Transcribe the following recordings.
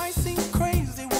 might seem crazy.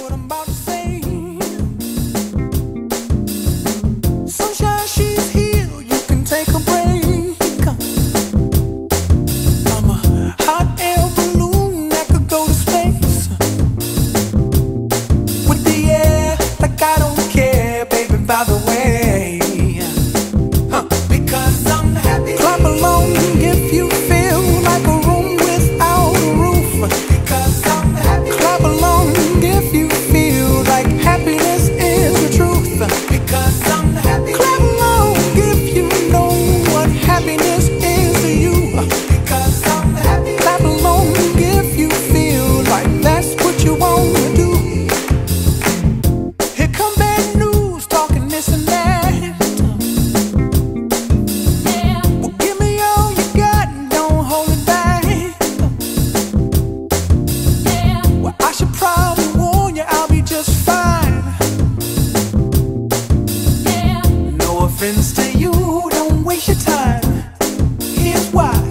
why.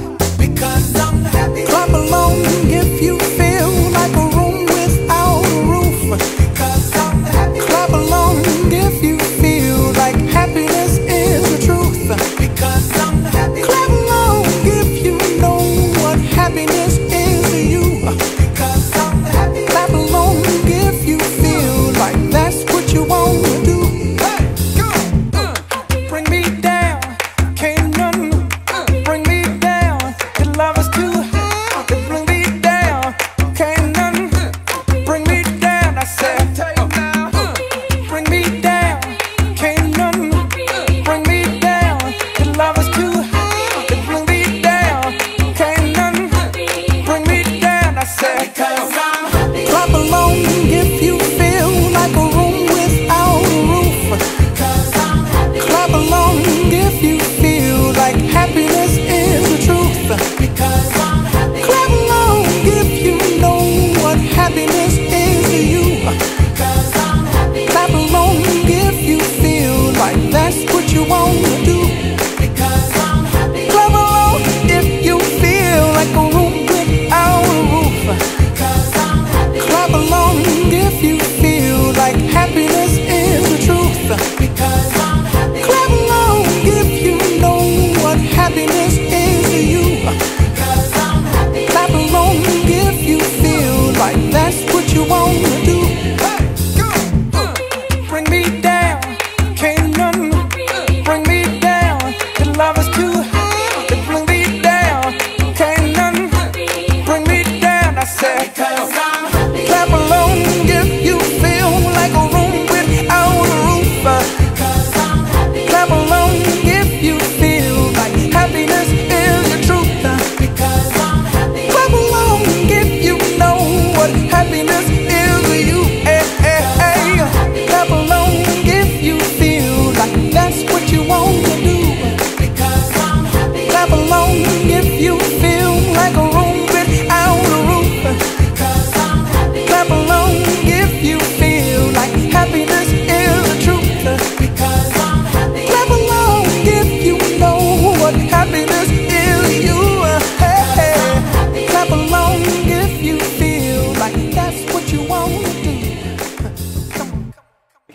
because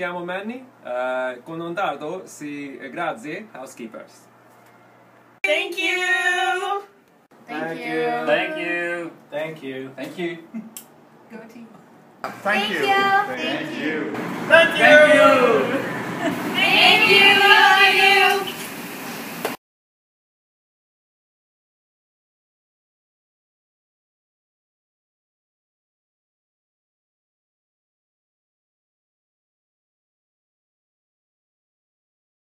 chiamo Manny, uh, con un dardo si... Eh, grazie, housekeepers. Thank you! Thank, Thank you. you. Thank you. Thank you. Thank you. Thank, you. Thank you. Thank you. Thank you. Thank you.